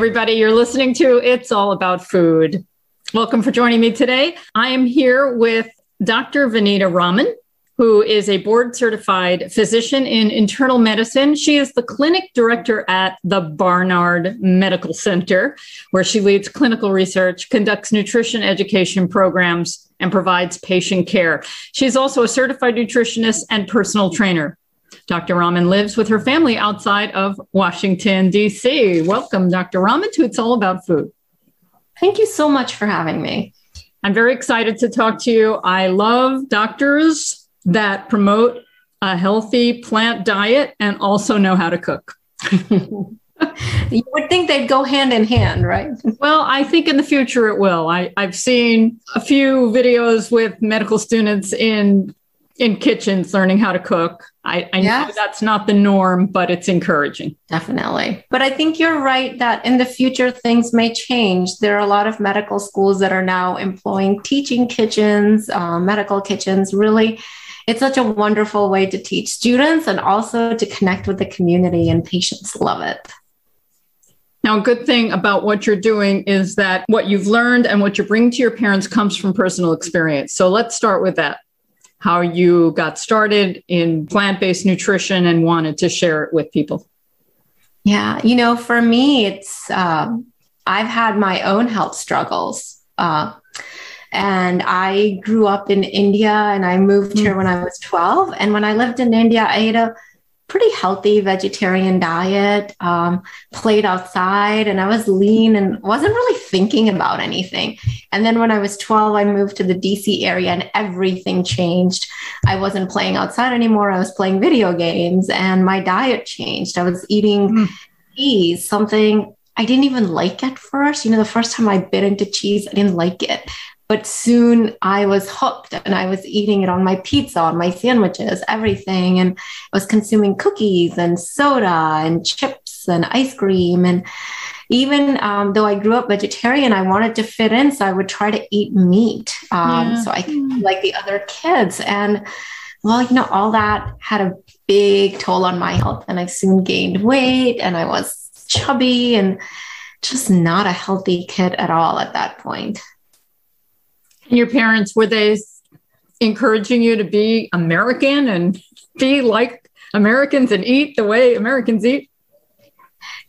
Everybody. You're listening to It's All About Food. Welcome for joining me today. I am here with Dr. Vanita Rahman, who is a board certified physician in internal medicine. She is the clinic director at the Barnard Medical Center, where she leads clinical research, conducts nutrition education programs, and provides patient care. She's also a certified nutritionist and personal trainer. Dr. Rahman lives with her family outside of Washington, D.C. Welcome, Dr. Rahman, to It's All About Food. Thank you so much for having me. I'm very excited to talk to you. I love doctors that promote a healthy plant diet and also know how to cook. you would think they'd go hand in hand, right? Well, I think in the future it will. I, I've seen a few videos with medical students in in kitchens learning how to cook. I, I yes. know that's not the norm, but it's encouraging. Definitely. But I think you're right that in the future things may change. There are a lot of medical schools that are now employing teaching kitchens, uh, medical kitchens, really it's such a wonderful way to teach students and also to connect with the community, and patients love it. Now, a good thing about what you're doing is that what you've learned and what you bring to your parents comes from personal experience. So let's start with that. How you got started in plant based nutrition and wanted to share it with people. Yeah, you know, for me, it's, um, I've had my own health struggles. Uh, and I grew up in India and I moved here when I was 12. And when I lived in India, I ate a pretty healthy vegetarian diet, um, played outside, and I was lean and wasn't really thinking about anything. And then when I was 12, I moved to the DC area and everything changed. I wasn't playing outside anymore. I was playing video games and my diet changed. I was eating mm. cheese, something I didn't even like at first. You know, the first time I bit into cheese, I didn't like it. But soon I was hooked and I was eating it on my pizza, on my sandwiches, everything. And I was consuming cookies and soda and chips and ice cream. And even um, though I grew up vegetarian, I wanted to fit in. So I would try to eat meat um, yeah. so I could be like the other kids. And well, you know, all that had a big toll on my health. And I soon gained weight and I was chubby and just not a healthy kid at all at that point. Your parents, were they encouraging you to be American and be like Americans and eat the way Americans eat?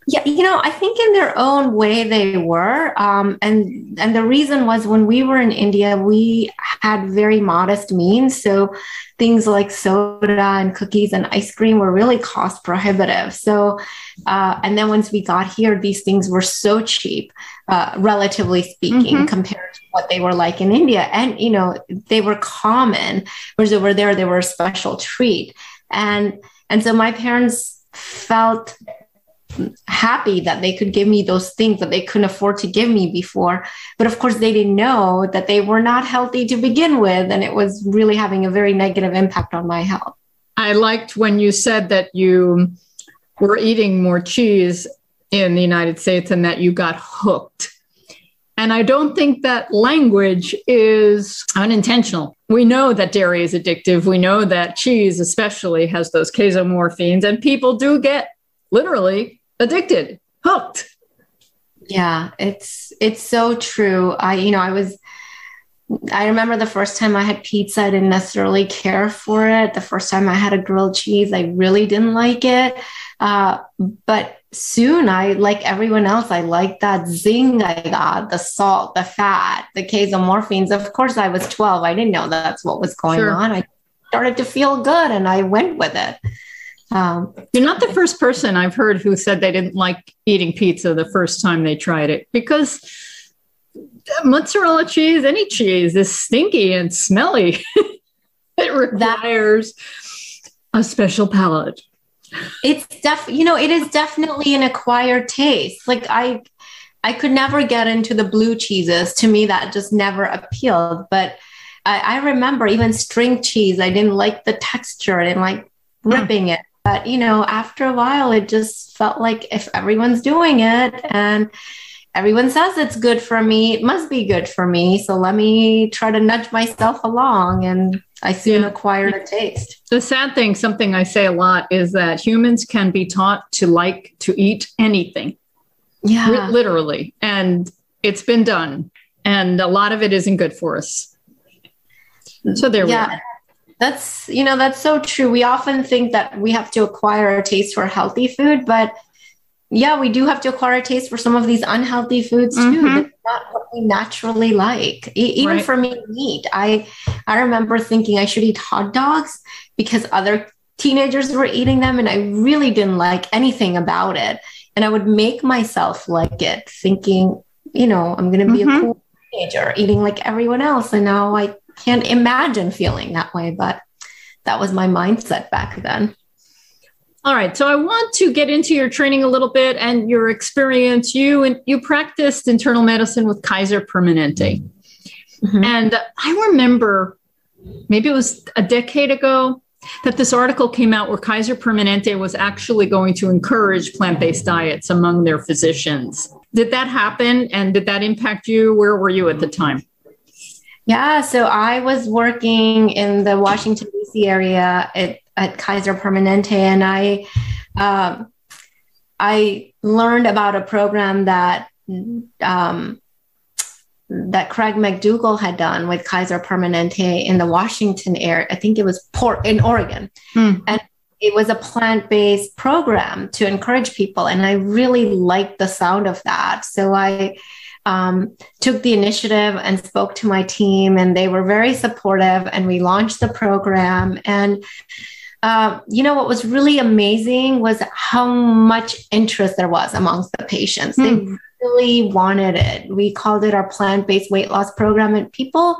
Yeah, you know, I think in their own way they were, um, and and the reason was when we were in India, we had very modest means, so things like soda and cookies and ice cream were really cost prohibitive. So, uh, and then once we got here, these things were so cheap, uh, relatively speaking, mm-hmm. compared to what they were like in India, and you know, they were common, whereas over there they were a special treat, and and so my parents felt happy that they could give me those things that they couldn't afford to give me before. But of course, they didn't know that they were not healthy to begin with. And it was really having a very negative impact on my health. I liked when you said that you were eating more cheese in the United States and that you got hooked. And I don't think that language is unintentional. We know that dairy is addictive. We know that cheese, especially, has those casomorphins, and people do get literally addicted, hooked. Yeah, it's it's so true. I you know, I was I remember the first time I had pizza, I didn't necessarily care for it. The first time I had a grilled cheese, I really didn't like it. Uh, but soon I, like everyone else, I liked that zing I got, the salt, the fat, the casomorphins. Of course, I was 12. I didn't know that's what was going sure. on. I started to feel good and I went with it. Um, You're not the first person I've heard who said they didn't like eating pizza the first time they tried it because mozzarella cheese, any cheese, is stinky and smelly. it requires that, a special palate. It's def, you know, it is definitely an acquired taste. Like I, I could never get into the blue cheeses. To me, that just never appealed. But I, I remember even string cheese. I didn't like the texture. and like ripping it. But, you know, after a while, it just felt like if everyone's doing it and everyone says it's good for me, it must be good for me. So let me try to nudge myself along. And I soon yeah. acquired a taste. The sad thing, something I say a lot, is that humans can be taught to like to eat anything. Yeah. literally. And it's been done. And a lot of it isn't good for us. So there yeah. we are. That's, you know, that's so true. We often think that we have to acquire a taste for healthy food, but yeah, we do have to acquire a taste for some of these unhealthy foods too. Mm-hmm. Not what we naturally like. E- even right. for me, meat. I I remember thinking I should eat hot dogs because other teenagers were eating them, and I really didn't like anything about it. And I would make myself like it, thinking, you know, I'm going to be mm-hmm. a cool teenager eating like everyone else. And now I can't imagine feeling that way, but that was my mindset back then. All right, so I want to get into your training a little bit and your experience. You and you practiced internal medicine with Kaiser Permanente, mm-hmm. and I remember maybe it was a decade ago that this article came out where Kaiser Permanente was actually going to encourage plant-based diets among their physicians. Did that happen, and did that impact you? Where were you at the time? Yeah, so I was working in the Washington, D.C. area at, at Kaiser Permanente, and I, um, I learned about a program that um, that Craig McDougall had done with Kaiser Permanente in the Washington area. I think it was Portland Oregon, mm. and it was a plant-based program to encourage people, and I really liked the sound of that. So I um, took the initiative and spoke to my team, and they were very supportive. And we launched the program. And uh, you know what was really amazing was how much interest there was amongst the patients. Mm. They hmm. really wanted it. We called it our plant-based weight loss program, and people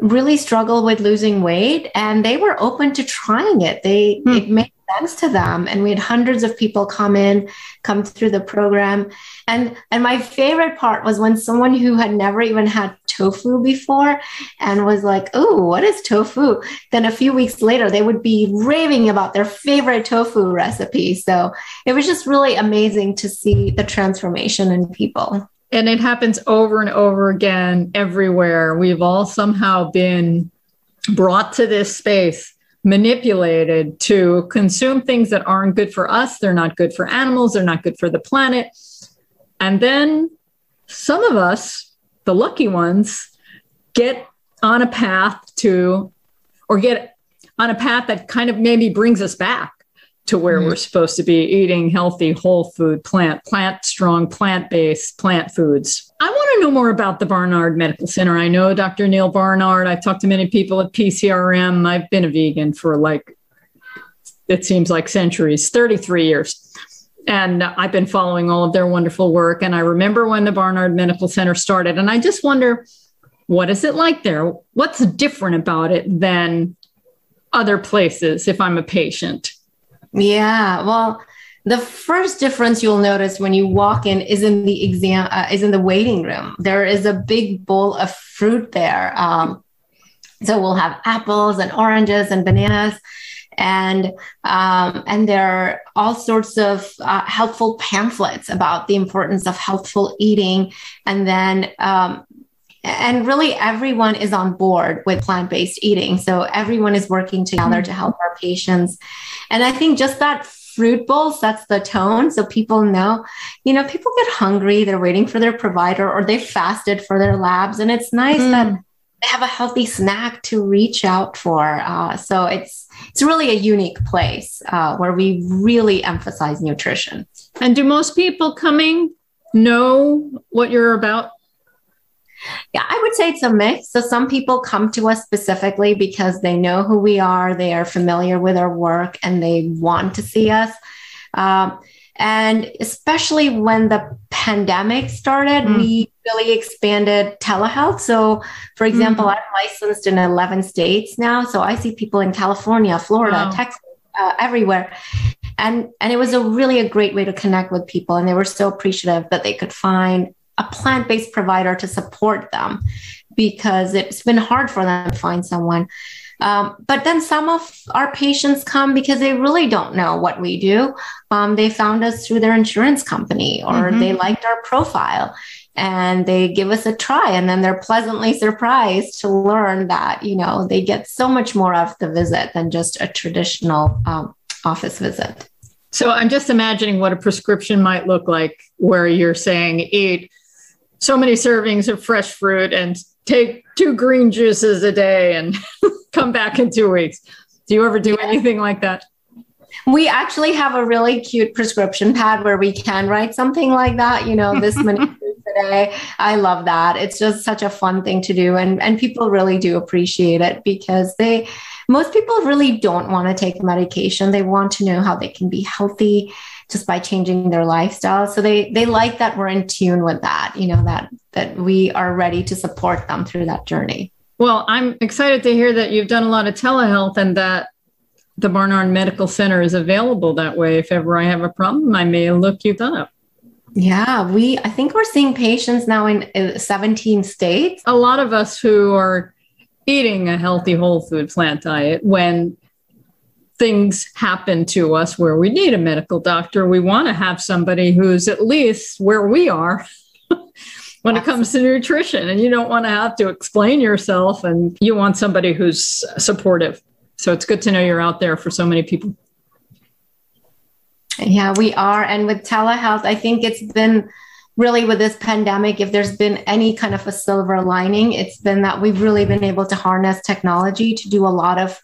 really struggle with losing weight and they were open to trying it. They mm. it made sense to them and we had hundreds of people come in come through the program. And and my favorite part was when someone who had never even had tofu before and was like oh what is tofu? Then a few weeks later they would be raving about their favorite tofu recipe. So it was just really amazing to see the transformation in people and it happens over and over again everywhere we've all somehow been brought to this space manipulated to consume things that aren't good for us. They're not good for animals. They're not good for the planet. And then some of us, the lucky ones, get on a path to, or get on a path that kind of maybe brings us back to where mm-hmm. we're supposed to be eating healthy, whole food, plant, plant strong, plant based plant foods. I want to know more about the Barnard Medical Center. I know Dr. neil Barnard. I've talked to many people at PCRM. I've been a vegan for like, it seems like centuries, 33 years. And I've been following all of their wonderful work. And I remember when the Barnard Medical Center started. And I just wonder, what is it like there? What's different about it than other places if I'm a patient? Yeah. Well, the first difference you'll notice when you walk in is in the exam uh, is in the waiting room. There is a big bowl of fruit there. Um, so we'll have apples and oranges and bananas, and um, and there are all sorts of uh, helpful pamphlets about the importance of healthful eating, and then um, and really everyone is on board with plant-based eating. So everyone is working together mm-hmm. to help our patients. And i think just that fruit bowl sets the tone. So people know you know people get hungry they're waiting for their provider or they fasted for their labs. And it's nice mm. that they have a healthy snack to reach out for. Uh, so it's it's really a unique place uh, where we really emphasize nutrition. And do most people coming know what you're about yeah, I would say it's a mix. So some people come to us specifically because they know who we are, they are familiar with our work, and they want to see us. Um, and especially when the pandemic started, mm. we really expanded telehealth. So, for example, mm. I'm licensed in 11 states now. So I see people in California, Florida, wow. Texas, uh, everywhere. And, and it was a really a great way to connect with people. And they were so appreciative that they could find a plant based provider to support them because it's been hard for them to find someone. Um, but then some of our patients come because they really don't know what we do. Um, they found us through their insurance company or mm-hmm. they liked our profile and they give us a try and then they're pleasantly surprised to learn that you know they get so much more out of the visit than just a traditional um, office visit So I'm just imagining what a prescription might look like where you're saying eat so many servings of fresh fruit and take two green juices a day and come back in two weeks. Do you ever do anything like that? We actually have a really cute prescription pad where we can write something like that, you know, this many today. I love that. It's just such a fun thing to do and and people really do appreciate it because they most people really don't want to take medication. They want to know how they can be healthy just by changing their lifestyle. So they they like that we're in tune with that, you know, that that we are ready to support them through that journey. Well, I'm excited to hear that you've done a lot of telehealth and that the Barnard Medical Center is available that way. If ever I have a problem, I may look you up. Yeah, we I think we're seeing patients now in 17 states. A lot of us who are eating a healthy whole food plant diet when things happen to us where we need a medical doctor, we want to have somebody who's at least where we are when it comes to nutrition. And you don't want to have to explain yourself, and you want somebody who's supportive. So it's good to know you're out there for so many people. Yeah, we are. And with telehealth, I think it's been really with this pandemic, if there's been any kind of a silver lining, it's been that we've really been able to harness technology to do a lot of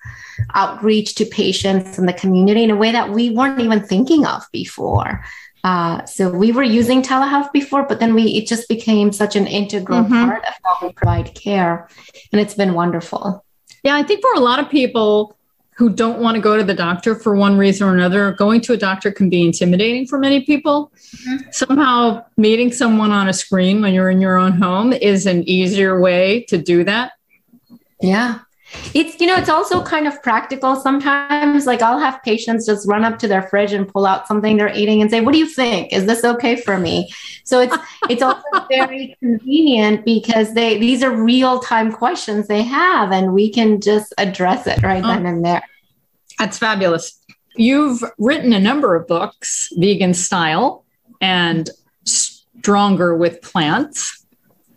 outreach to patients in the community in a way that we weren't even thinking of before. Uh, so we were using telehealth before, but then we it just became such an integral mm-hmm. part of how we provide care, and it's been wonderful. Yeah, I think for a lot of people, who don't want to go to the doctor for one reason or another, going to a doctor can be intimidating for many people. Mm-hmm. Somehow, meeting someone on a screen when you're in your own home is an easier way to do that. Yeah. It's, you know, it's also kind of practical sometimes. Like I'll have patients just run up to their fridge and pull out something they're eating and say, What do you think? Is this okay for me? So it's it's also very convenient because they these are real-time questions they have and we can just address it right oh, then and there. That's fabulous. You've written a number of books, vegan style and stronger with plants.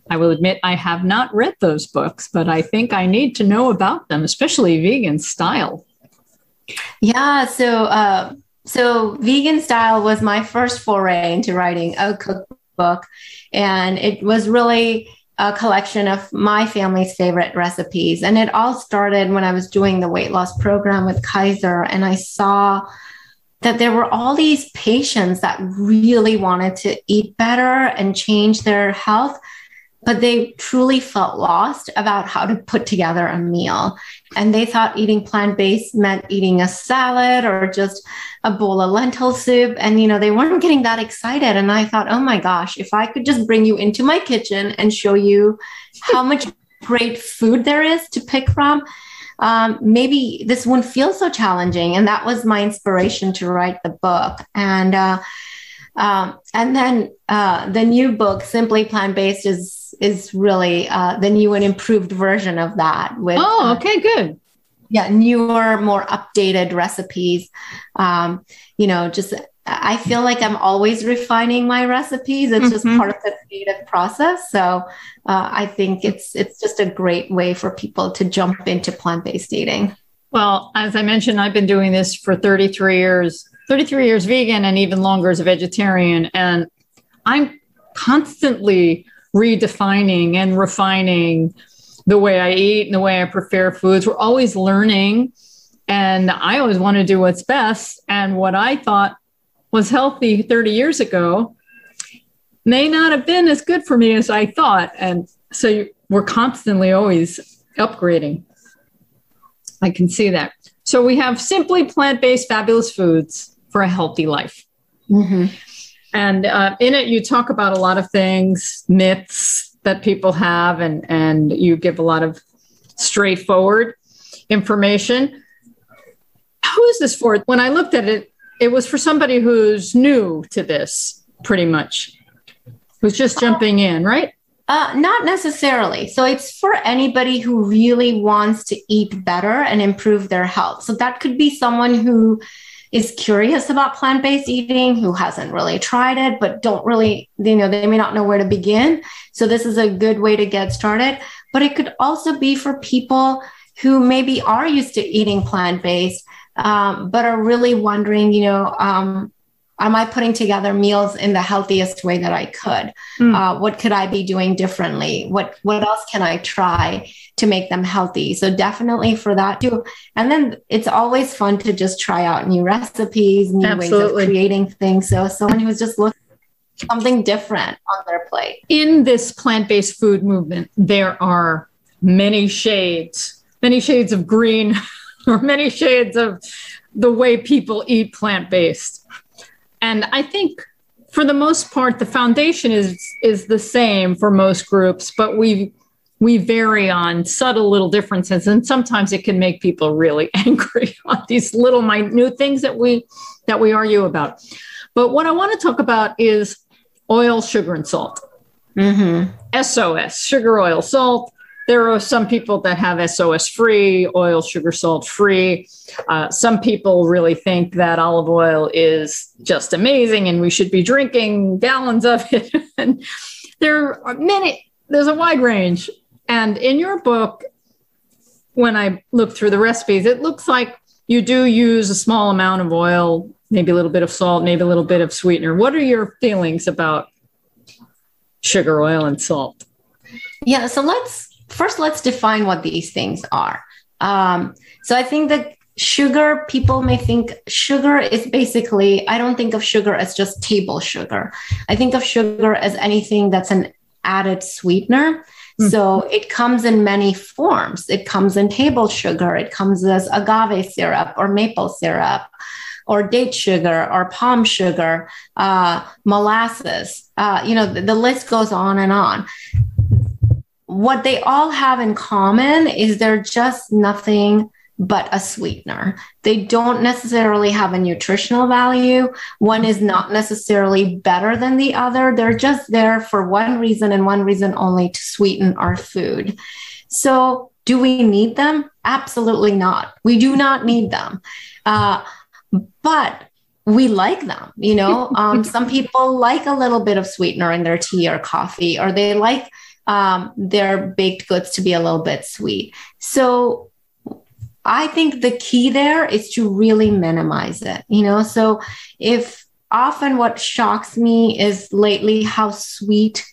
I will admit I have not read those books, but I think I need to know about them, especially vegan style. Yeah, so uh, so vegan style was my first foray into writing a cookbook, and it was really a collection of my family's favorite recipes. And it all started when I was doing the weight loss program with Kaiser, and I saw that there were all these patients that really wanted to eat better and change their health but they truly felt lost about how to put together a meal. And they thought eating plant based meant eating a salad or just a bowl of lentil soup. And, you know, they weren't getting that excited. And I thought, oh my gosh, if I could just bring you into my kitchen and show you how much great food there is to pick from. Um, maybe this wouldn't feel so challenging. And that was my inspiration to write the book. And uh, um, and then uh, the new book, Simply Plant Based, is is really uh, the new and improved version of that. With oh, okay, uh, good. Yeah, newer, more updated recipes. Um, you know, just I feel like I'm always refining my recipes. It's mm-hmm. just part of the creative process. So uh, I think it's it's just a great way for people to jump into plant based eating. Well, as I mentioned, I've been doing this for 33 years 33 years vegan and even longer as a vegetarian. And I'm constantly redefining and refining the way I eat and the way I prepare foods. We're always learning. And I always want to do what's best. And what I thought was healthy 30 years ago may not have been as good for me as I thought. And so we're constantly always upgrading. I can see that. So we have simply plant based fabulous foods for a healthy life. Mm-hmm. And uh, in it, you talk about a lot of things, myths that people have, and, and you give a lot of straightforward information. Who is this for? When I looked at it, it was for somebody who's new to this, pretty much, who's just jumping in, right? Uh, not necessarily. So it's for anybody who really wants to eat better and improve their health. So that could be someone who is curious about plant based eating, who hasn't really tried it, but don't really, you know, they may not know where to begin. So this is a good way to get started. But it could also be for people who maybe are used to eating plant based. um, but are really wondering, you know, um, am I putting together meals in the healthiest way that I could? Mm. Uh, what could I be doing differently? What what else can I try to make them healthy? So definitely for that too. And then it's always fun to just try out new recipes, new Absolutely. ways of creating things. So someone who's just looking something different on their plate. In this plant-based food movement, there are many shades, many shades of green, or many shades of the way people eat plant-based. And I think for the most part, the foundation is is the same for most groups, but we we vary on subtle little differences, and sometimes it can make people really angry on these little minute things that we that we argue about. But what I want to talk about is oil, sugar, and salt. Mm-hmm. SOS, sugar, oil, salt. There are some people that have SOS free, oil, sugar, salt free. Uh, some people really think that olive oil is just amazing and we should be drinking gallons of it. and there are many, there's a wide range. And in your book, when I look through the recipes, it looks like you do use a small amount of oil, maybe a little bit of salt, maybe a little bit of sweetener. What are your feelings about sugar, oil, and salt? Yeah, so let's first let's define what these things are. Um, so I think that sugar, people may think sugar is basically, I don't think of sugar as just table sugar. I think of sugar as anything that's an added sweetener. Mm. So it comes in many forms. It comes in table sugar, it comes as agave syrup or maple syrup. Or date sugar, or palm sugar, uh, molasses. Uh, you know, the, the list goes on and on what they all have in common is they're just nothing but a sweetener. They don't necessarily have a nutritional value. One is not necessarily better than the other. They're just there for one reason and one reason only to sweeten our food. So, do we need them? Absolutely not. We do not need them. Uh, but we like them you know um, some people like a little bit of sweetener in their tea or coffee or they like um, their baked goods to be a little bit sweet. So I think the key there is to really minimize it, you know? So if often what shocks me is lately how sweet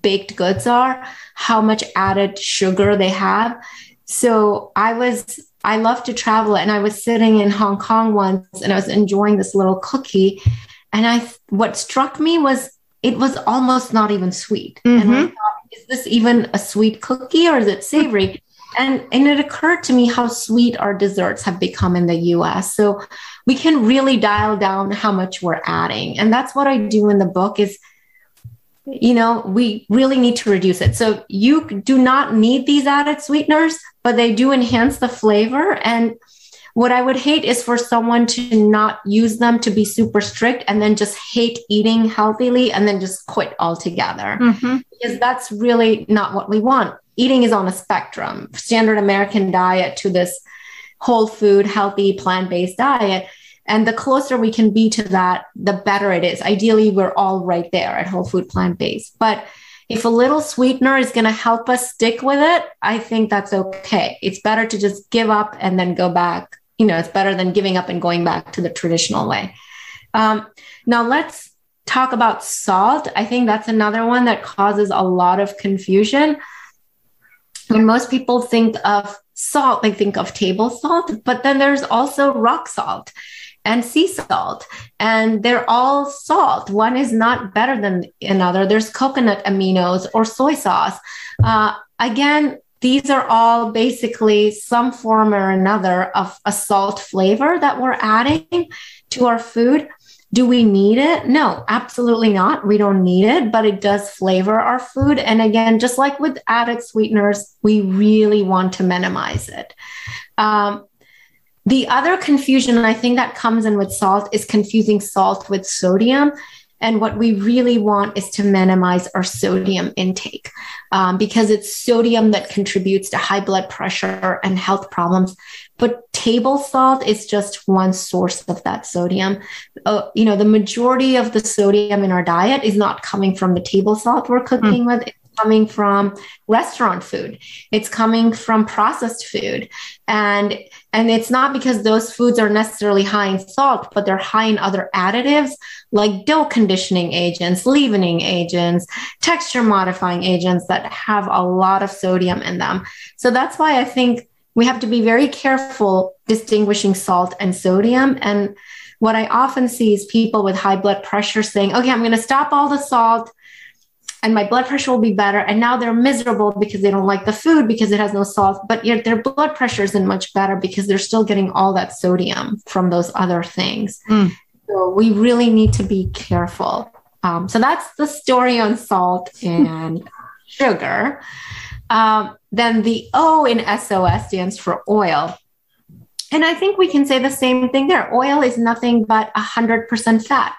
baked goods are, how much added sugar they have. So I was I love to travel and I was sitting in Hong Kong once and I was enjoying this little cookie and I what struck me was it was almost not even sweet. Mm-hmm. And I thought, is this even a sweet cookie or is it savory? and and it occurred to me how sweet our desserts have become in the US. So we can really dial down how much we're adding. And that's what I do in the book is you know, we really need to reduce it. So you do not need these added sweeteners, but they do enhance the flavor and what I would hate is for someone to not use them to be super strict and then just hate eating healthily and then just quit altogether. Mm-hmm. Because that's really not what we want. Eating is on a spectrum, standard American diet to this whole food, healthy, plant based diet. And the closer we can be to that, the better it is. Ideally, we're all right there at whole food, plant based. But if a little sweetener is going to help us stick with it, I think that's okay. It's better to just give up and then go back you know, it's better than giving up and going back to the traditional way. Um, now let's talk about salt. I think that's another one that causes a lot of confusion. When most people think of salt, they think of table salt, but then there's also rock salt and sea salt, and they're all salt. One is not better than another. There's coconut aminos or soy sauce. Uh, again, these are all basically some form or another of a salt flavor that we're adding to our food. Do we need it? No, absolutely not. We don't need it, but it does flavor our food. And again, just like with added sweeteners, we really want to minimize it. Um, the other confusion I think that comes in with salt is confusing salt with sodium. And what we really want is to minimize our sodium intake um, because it's sodium that contributes to high blood pressure and health problems. But table salt is just one source of that sodium. Uh, you know, the majority of the sodium in our diet is not coming from the table salt we're cooking mm. with, coming from restaurant food. It's coming from processed food. And and it's not because those foods are necessarily high in salt, but they're high in other additives like dough conditioning agents, leavening agents, texture modifying agents that have a lot of sodium in them. So that's why I think we have to be very careful distinguishing salt and sodium. And what I often see is people with high blood pressure saying, okay, I'm going to stop all the salt and my blood pressure will be better. And now they're miserable because they don't like the food because it has no salt, but yet their blood pressure isn't much better because they're still getting all that sodium from those other things. Mm. So we really need to be careful. Um, so that's the story on salt and sugar. Um, then the O in SOS stands for oil. And I think we can say the same thing there. Oil is nothing but 100% fat.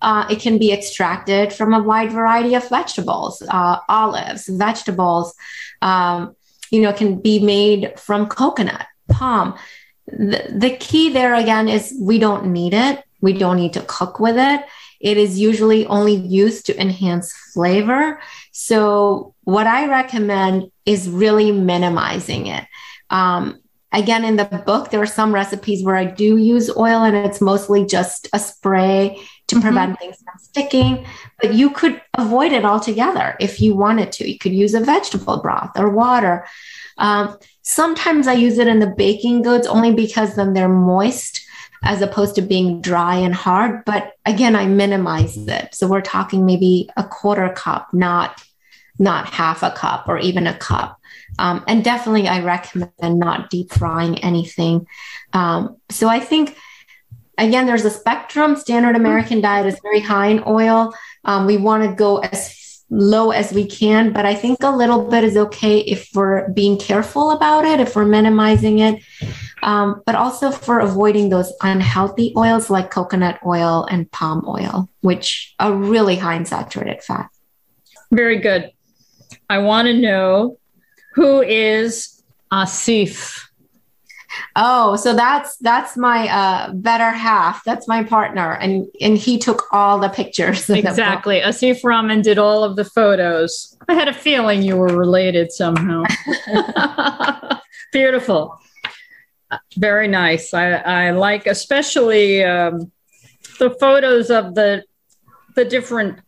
Uh, it can be extracted from a wide variety of vegetables, uh, olives, vegetables. Um, you know, can be made from coconut, palm. The, the key there again is we don't need it. We don't need to cook with it. It is usually only used to enhance flavor. So, what I recommend is really minimizing it. Um, again, in the book, there are some recipes where I do use oil, and it's mostly just a spray to mm-hmm. prevent things from sticking. But you could avoid it altogether if you wanted to. You could use a vegetable broth or water. Um, sometimes I use it in the baking goods only because then they're moist as opposed to being dry and hard. But again, I minimize it. So we're talking maybe a quarter cup, not not half a cup or even a cup. Um, and definitely, I recommend not deep frying anything. Um, so I think again, there's a spectrum. Standard American diet is very high in oil. Um, we want to go as low as we can, but I think a little bit is okay if we're being careful about it, if we're minimizing it, um, but also for avoiding those unhealthy oils like coconut oil and palm oil, which are really high in saturated fat. Very good. I want to know who is Asif. Oh, so that's that's my uh, better half. That's my partner, and and he took all the pictures. Exactly. Asif Rahman did all of the photos. I had a feeling you were related somehow. Beautiful. Very nice. I, I like especially um, the photos of the the different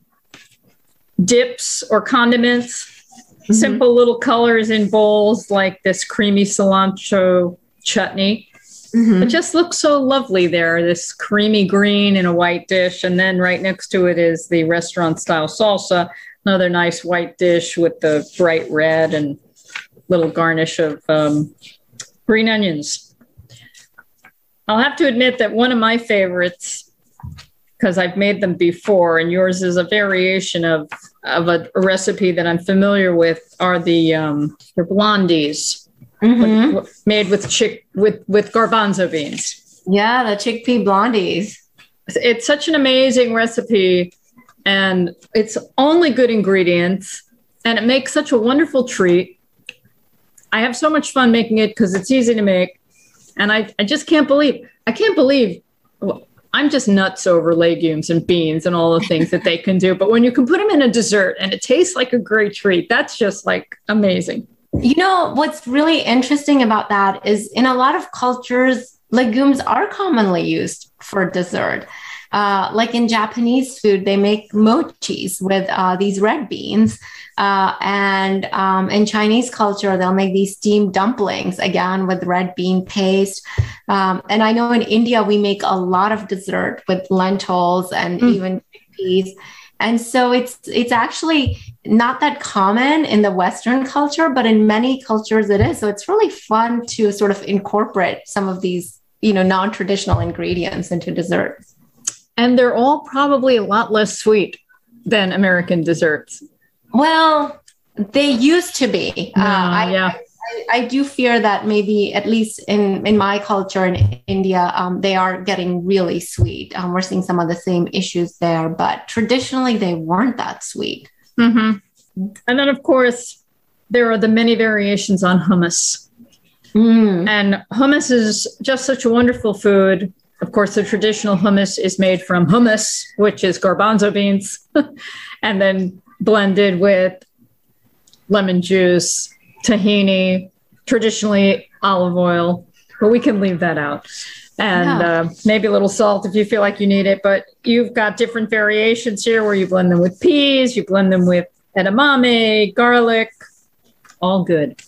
dips or condiments. Mm-hmm. Simple little colors in bowls like this creamy cilantro chutney. Mm-hmm. It just looks so lovely there, this creamy green in a white dish. And then right next to it is the restaurant style salsa, another nice white dish with the bright red and little garnish of um, green onions. I'll have to admit that one of my favorites, because I've made them before, and yours is a variation of, of a, a recipe that I'm familiar with, are the, um, the blondies mm-hmm. with, made with chick with with garbanzo beans. Yeah, the chickpea blondies. It's such an amazing recipe, and it's only good ingredients, and it makes such a wonderful treat. I have so much fun making it because it's easy to make, and I I just can't believe I can't believe. I'm just nuts over legumes and beans and all the things that they can do. But when you can put them in a dessert and it tastes like a great treat, that's just like amazing. You know, what's really interesting about that is in a lot of cultures, legumes are commonly used for dessert. Uh, like in Japanese food, they make mochis with uh, these red beans. Uh, and um, in Chinese culture, they'll make these steamed dumplings again with red bean paste. Um, and I know in India, we make a lot of dessert with lentils and mm. even chickpeas and so it's it's actually not that common in the western culture but in many cultures it is so it's really fun to sort of incorporate some of these you know non-traditional ingredients into desserts and they're all probably a lot less sweet than american desserts well they used to be uh, I, yeah I, I, do fear that maybe at least in in my culture in India, um, they are getting really sweet. Um, we're seeing some of the same issues there, but traditionally they weren't that sweet. Mm-hmm. And then, of course, there are the many variations on hummus. Mm. And hummus is just such a wonderful food. Of course, the traditional hummus is made from hummus, which is garbanzo beans, and then blended with lemon juice, tahini, traditionally olive oil, but we can leave that out. And yeah. uh, maybe a little salt if you feel like you need it. But you've got different variations here where you blend them with peas, you blend them with edamame, garlic, all good.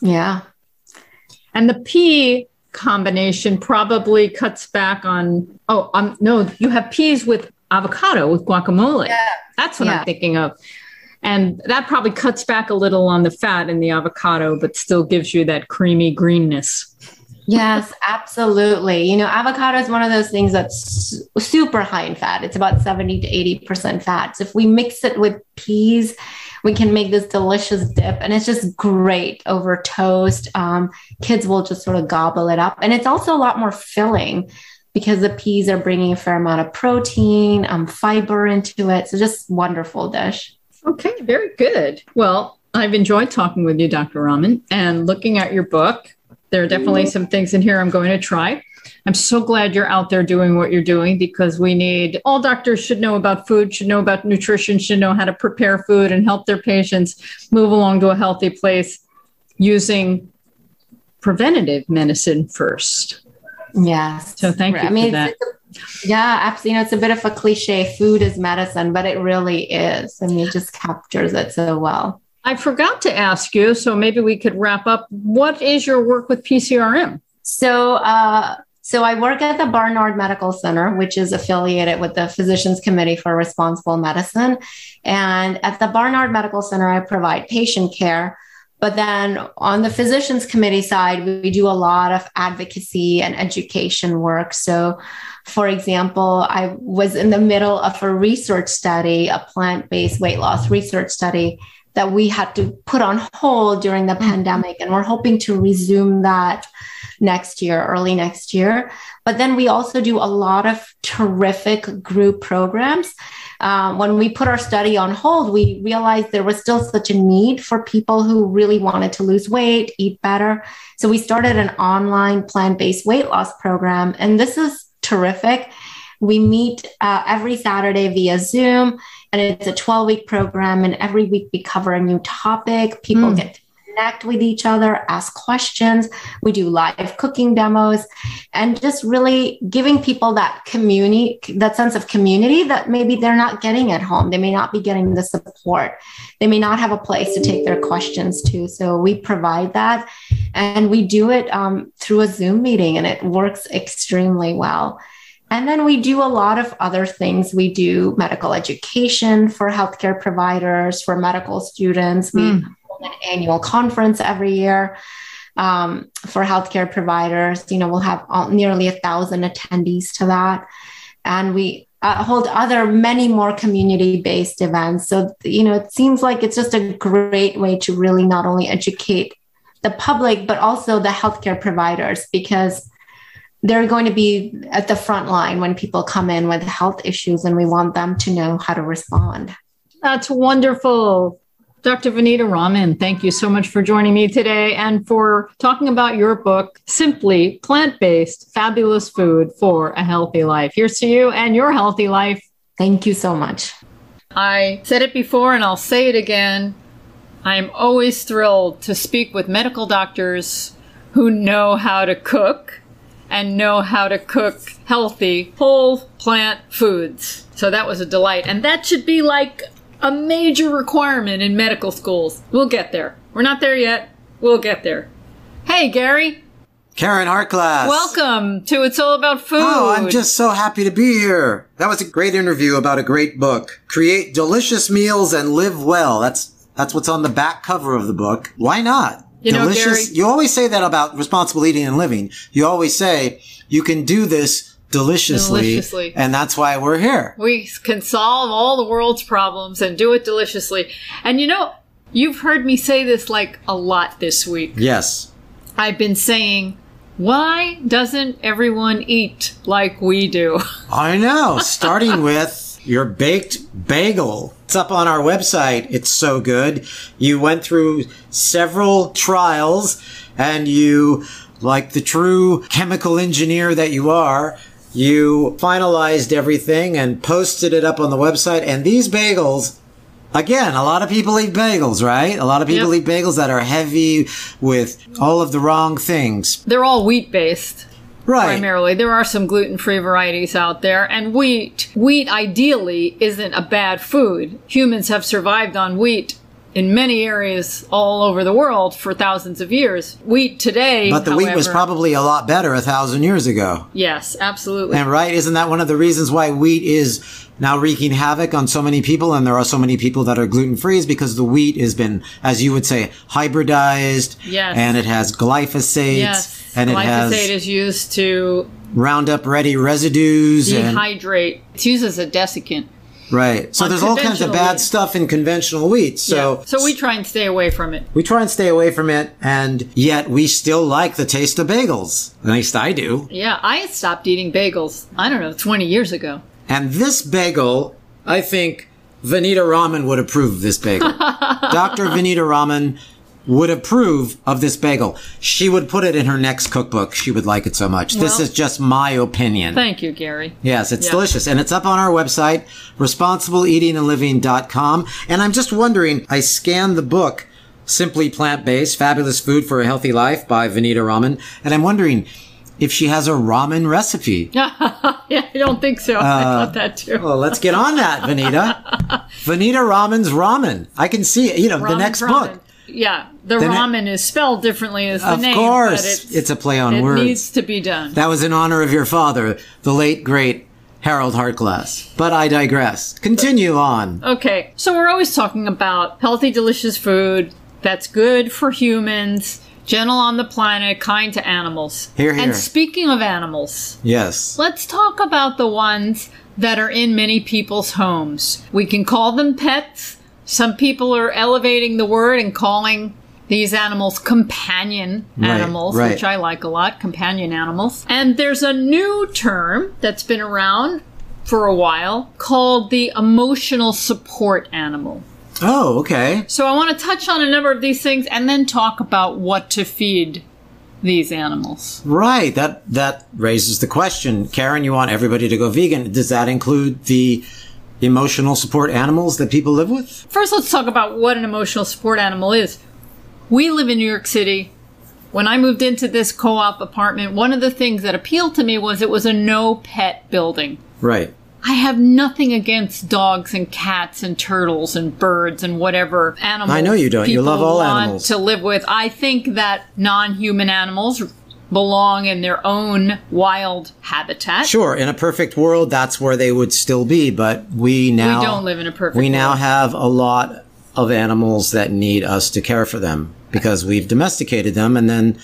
Yeah. And the pea combination probably cuts back on, oh, um, no, you have peas with avocado with guacamole. Yeah. That's what yeah. I'm thinking of. And that probably cuts back a little on the fat in the avocado, but still gives you that creamy greenness. Yes, absolutely. You know, avocado is one of those things that's super high in fat. It's about 70 to 80% fat. So if we mix it with peas, we can make this delicious dip and it's just great over toast. Um, kids will just sort of gobble it up. And it's also a lot more filling because the peas are bringing a fair amount of protein, um, fiber into it. So just wonderful dish. Okay, very good. Well, I've enjoyed talking with you, Dr. Rahman, and looking at your book. There are definitely some things in here I'm going to try. I'm so glad you're out there doing what you're doing because we need all doctors should know about food, should know about nutrition, should know how to prepare food and help their patients move along to a healthy place using preventative medicine first. Yes. So thank you I mean, for that. Yeah, absolutely. You know, it's a bit of a cliche food is medicine, but it really is. I mean, it just captures it so well. I forgot to ask you, so maybe we could wrap up. What is your work with PCRM? So, uh, so I work at the Barnard Medical Center, which is affiliated with the Physicians Committee for Responsible Medicine. And at the Barnard Medical Center, I provide patient care. But then on the Physicians Committee side, we do a lot of advocacy and education work. So, for example, I was in the middle of a research study, a plant based weight loss research study that we had to put on hold during the pandemic. And we're hoping to resume that next year, early next year. But then we also do a lot of terrific group programs. Um, when we put our study on hold, we realized there was still such a need for people who really wanted to lose weight, eat better. So we started an online plant based weight loss program. And this is terrific. We meet uh, every Saturday via Zoom, and it's a 12 week program. And every week we cover a new topic. People mm. get to connect with each other, ask questions. We do live cooking demos, and just really giving people that community, that sense of community that maybe they're not getting at home. They may not be getting the support. They may not have a place to take their questions to. So we provide that. And we do it um, through a Zoom meeting, and it works extremely well. And then we do a lot of other things. We do medical education for healthcare providers, for medical students. We mm. An annual conference every year um, for healthcare providers. You know, we'll have all, nearly a thousand attendees to that. And we uh, hold other, many more community based events. So, you know, it seems like it's just a great way to really not only educate the public, but also the healthcare providers because they're going to be at the front line when people come in with health issues and we want them to know how to respond. That's wonderful. Dr. Vanita Rahman, thank you so much for joining me today and for talking about your book, Simply Plant Based Fabulous Food for a Healthy Life. Here's to you and your healthy life. Thank you so much. I said it before and I'll say it again. I am always thrilled to speak with medical doctors who know how to cook and know how to cook healthy whole plant foods. So that was a delight. And that should be like a major requirement in medical schools. We'll get there. We're not there yet. We'll get there. Hey, Gary. Karen Hartglass. Welcome to It's All About Food. Oh, I'm just so happy to be here. That was a great interview about a great book. Create delicious meals and live well. That's that's what's on the back cover of the book. Why not? You delicious. Know, Gary, you always say that about responsible eating and living. You always say you can do this deliciously, deliciously. And that's why we're here. We can solve all the world's problems and do it deliciously. And you know, you've heard me say this like a lot this week. Yes. I've been saying, why doesn't everyone eat like we do? I know. Starting with your baked bagel. It's up on our website. It's so good. You went through several trials and you, like the true chemical engineer that you are, you finalized everything and posted it up on the website. And these bagels Again, a lot of people eat bagels, right? A lot of people Yep. eat bagels that are heavy with all of the wrong things. They're all wheat based. Right. primarily. There are some gluten free varieties out there, and wheat, wheat ideally isn't a bad food. Humans have survived on wheat in many areas all over the world for thousands of years. Wheat today, But the wheat was probably a lot better a thousand years ago. yes, absolutely. And right, isn't that one of the reasons why wheat is now wreaking havoc on so many people and there are so many people that are gluten free is because the wheat has been, as you would say, hybridized. Yes. And it has glyphosate. yes, And it glyphosate has is used to Roundup ready residues. And, dehydrate. It's used as a desiccant. Right. So there's all kinds of bad wheat. stuff in conventional wheat. So, Yeah. so we try and stay away from it. we try and stay away from it. And yet we still like the taste of bagels. At least I do. Yeah, I stopped eating bagels. I don't know, 20 years ago. And this bagel, I think Vanita Rahman would approve of this bagel. Dr. Vanita Rahman would approve of this bagel. She would put it in her next cookbook. She would like it so much. this is just my opinion. Thank you, Gary. Yes, it's Yeah. delicious. And it's up on our website, responsibleeatingandliving.com. And I'm just wondering, I scanned the book, Simply Plant Based, Fabulous Food for a Healthy Life by Vanita Rahman. And I'm wondering if she has a ramen recipe. yeah, I don't think so. Uh, I thought that too. Well, let's get on that, Vanita. Vanita Rahman's ramen. I can see it. You know, the next ramen. book. Yeah, the The ne- ramen is spelled differently as the name. Of course, but it's, it's a play on it words. needs to be done. That was in honor of your father, the late great Harold Hartglass. But I digress. Continue on. Okay, so we're always talking about healthy, delicious food that's good for humans, gentle on the planet, kind to animals. Here, here. And speaking of animals, Yes. let's talk about the ones that are in many people's homes. We can call them pets. Some people are elevating the word and calling these animals companion Right, animals, right. which I like a lot, companion animals. And there's a new term that's been around for a while called the emotional support animal. Oh, okay. So I want to touch on a number of these things and then talk about what to feed these animals. Right. That that raises the question. Karen, you want everybody to go vegan. Does that include the emotional support animals that people live with? First, let's talk about what an emotional support animal is. We live in New York City. When I moved into this co op apartment, one of the things that appealed to me was it was a no pet building. Right. I have nothing against dogs and cats and turtles and birds and whatever animals. I know you don't. You love all animals. To live with, I think that non-human animals belong in their own wild habitat. Sure, in a perfect world, that's where they would still be, but we now we don't live in a perfect. we now world. have a lot of animals that need us to care for them because we've domesticated them, and then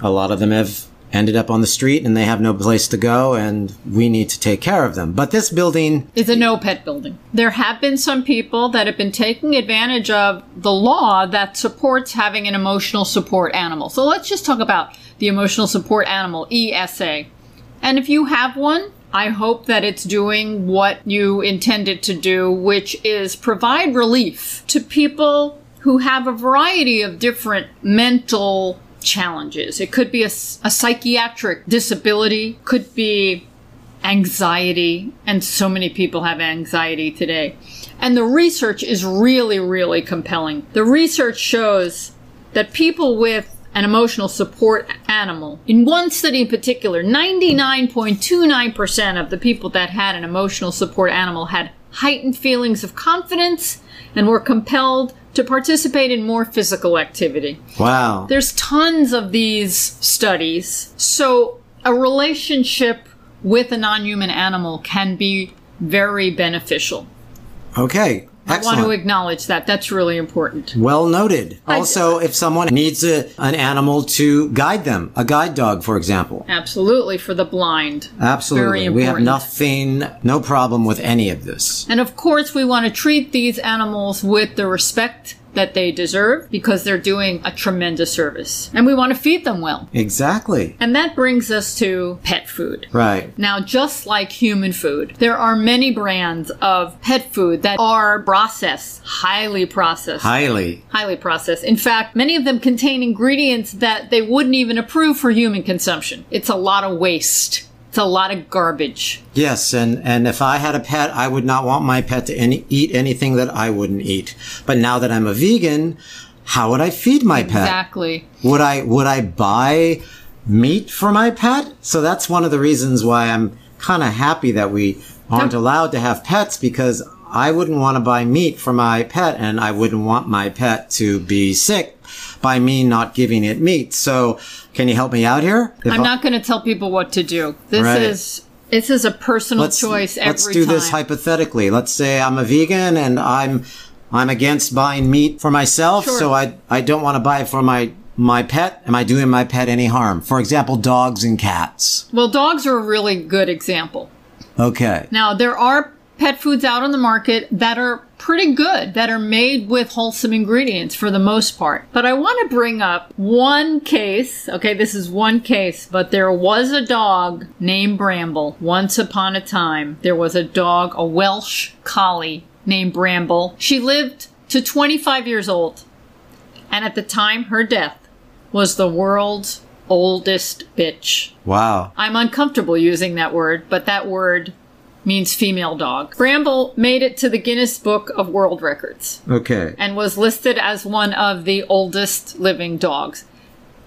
a lot of them have ended up on the street and they have no place to go, and we need to take care of them. But this building, is a no pet building. There have been some people that have been taking advantage of the law that supports having an emotional support animal. So let's just talk about the emotional support animal, ESA. And if you have one, I hope that it's doing what you intend it to do, which is provide relief to people who have a variety of different mental challenges. It could be a psychiatric disability, could be anxiety, and so many people have anxiety today. And the research is really, really compelling. The research shows that people with an emotional support animal, in one study in particular, 99.29% of the people that had an emotional support animal had heightened feelings of confidence and were compelled to participate in more physical activity. wow. There's tons of these studies. So a relationship with a non-human animal can be very beneficial. Okay. I want to acknowledge that. That's really important. Well noted. Also, if someone needs a, an animal to guide them, a guide dog, for example. Absolutely for the blind. Absolutely. We have nothing, no problem with any of this. And of course, we want to treat these animals with the respect that they deserve because they're doing a tremendous service. And we want to feed them well. Exactly. And that brings us to pet food. Right. Now, just like human food, there are many brands of pet food that are processed, highly processed. Highly. Highly processed. In fact, many of them contain ingredients that they wouldn't even approve for human consumption. It's a lot of waste. It's a lot of garbage. Yes, and, and if I had a pet, I would not want my pet to any, eat anything that I wouldn't eat. But now that I'm a vegan, how would I feed my pet? Exactly. Would I would I buy meat for my pet? So that's one of the reasons why I'm kind of happy that we aren't allowed to have pets because I wouldn't want to buy meat for my pet and I wouldn't want my pet to be sick by me not giving it meat. So can you help me out here? If I'm not going to tell people what to do. This Right. is this is a personal let's, choice every let's do time. this hypothetically. Let's say I'm a vegan and I'm I'm against buying meat for myself, Sure. so I I don't want to buy it for my my pet. Am I doing my pet any harm? For example, dogs and cats. well, dogs are a really good example. Okay. Now, there are pet foods out on the market that are pretty good, that are made with wholesome ingredients for the most part. But I want to bring up one case. Okay, this is one case, but there was a dog named Bramble. Once upon a time, there was a dog, a Welsh collie named Bramble. She lived to 25 years old. And at the time her death was the world's oldest bitch. Wow. I'm uncomfortable using that word, but that word means female dog. Bramble made it to the Guinness Book of World Records Okay. and was listed as one of the oldest living dogs.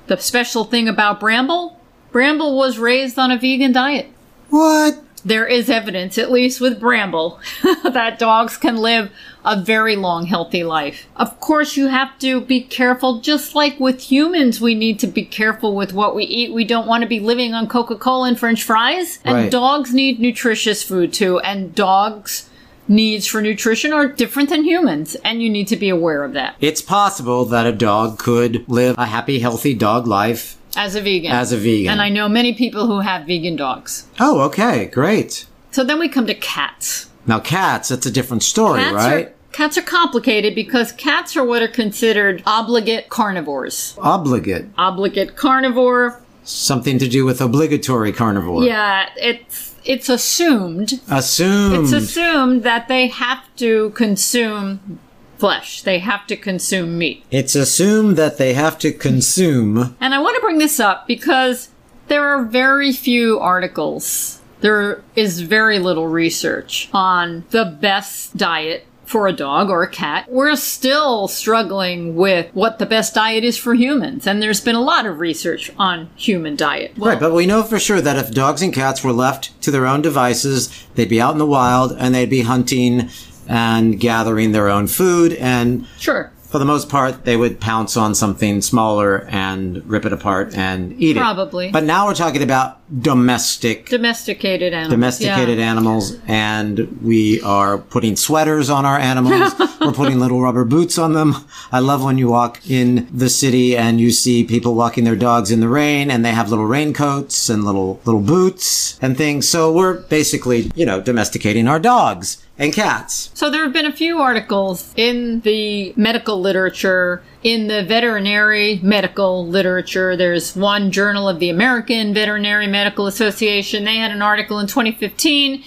The special thing about Bramble, Bramble was raised on a vegan diet. What? There is evidence, at least with Bramble, that dogs can live a very long, healthy life. Of course, you have to be careful, just like with humans, we need to be careful with what we eat. We don't want to be living on Coca Cola and French fries. And Right. dogs need nutritious food too. And dogs' needs for nutrition are different than humans. And you need to be aware of that It's possible that a dog could live a happy, healthy dog life as a vegan. as a vegan. and I know many people who have vegan dogs. oh, okay, great. So then we come to cats. Now, cats, that's a different story, Cats right? are cats are complicated because cats are what are considered obligate carnivores. Obligate. Obligate carnivore, Something to do with obligatory carnivore. yeah, it's it's assumed Assumed. it's assumed that they have to consume flesh. They have to consume meat. It's assumed that they have to consume. And I want to bring this up because there are very few articles. There is very little research on the best diet for a dog or a cat. We're still struggling with what the best diet is for humans, and there's been a lot of research on human diet. Well, right, but we know for sure that if dogs and cats were left to their own devices, they'd be out in the wild and they'd be hunting and gathering their own food and sure. for the most part, they would pounce on something smaller and rip it apart and eat it. Probably. But now we're talking about domestic, Domesticated animals. domesticated yeah. animals, and we are putting sweaters on our animals. we're putting little rubber boots on them. I love when you walk in the city and you see people walking their dogs in the rain, and they have little raincoats and little little boots and things. So we're basically, you know, domesticating our dogs and cats. So there have been a few articles in the medical literature, in the veterinary medical literature. There's one journal of the American Veterinary Medical Association. They had an article in 2015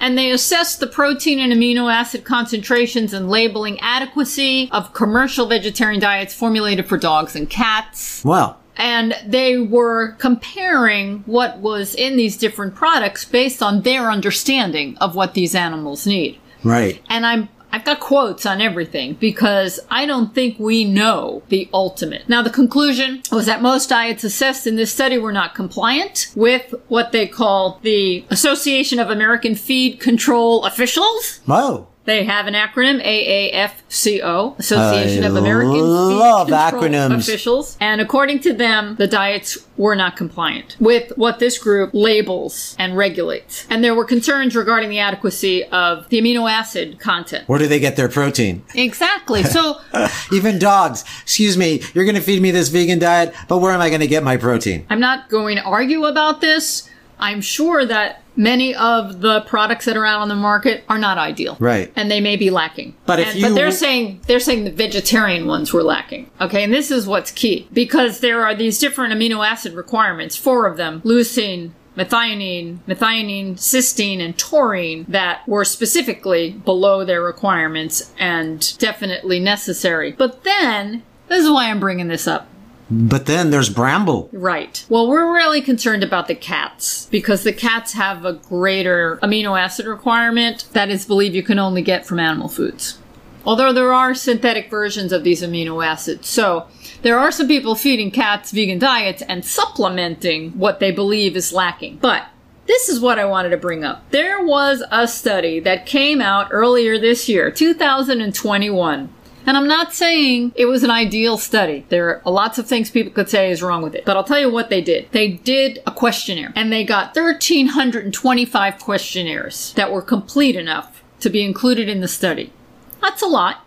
and they assessed the protein and amino acid concentrations and labeling adequacy of commercial vegetarian diets formulated for dogs and cats. Well, And they were comparing what was in these different products based on their understanding of what these animals need right. and I'm I've got quotes on everything because I don't think we know the ultimate. Now, the conclusion was that most diets assessed in this study were not compliant with what they call the Association of American Feed Control Officials. Whoa. They have an acronym, AAFCO, Association I of American love Feed Control acronyms. Officials. And according to them, the diets were not compliant with what this group labels and regulates. And there were concerns regarding the adequacy of the amino acid content. Where do they get their protein? Exactly. So Even dogs. Excuse me, you're going to feed me this vegan diet, but where am I going to get my protein? I'm not going to argue about this. I'm sure that many of the products that are out on the market are not ideal. Right. And they may be lacking. But if And- you- but they're saying they're saying the vegetarian ones were lacking. Okay, and this is what's key because there are these different amino acid requirements, four of them: leucine, methionine, methionine, cysteine, and taurine that were specifically below their requirements and definitely necessary. But then this is why I'm bringing this up. But then there's bramble. Right. Well, we're really concerned about the cats because the cats have a greater amino acid requirement that is believed you can only get from animal foods. Although there are synthetic versions of these amino acids. So there are some people feeding cats vegan diets and supplementing what they believe is lacking. But this is what I wanted to bring up. There was a study that came out earlier this year, 2021. And I'm not saying it was an ideal study. There are lots of things people could say is wrong with it. But I'll tell you what they did. They did a questionnaire and they got 1,325 questionnaires that were complete enough to be included in the study. That's a lot.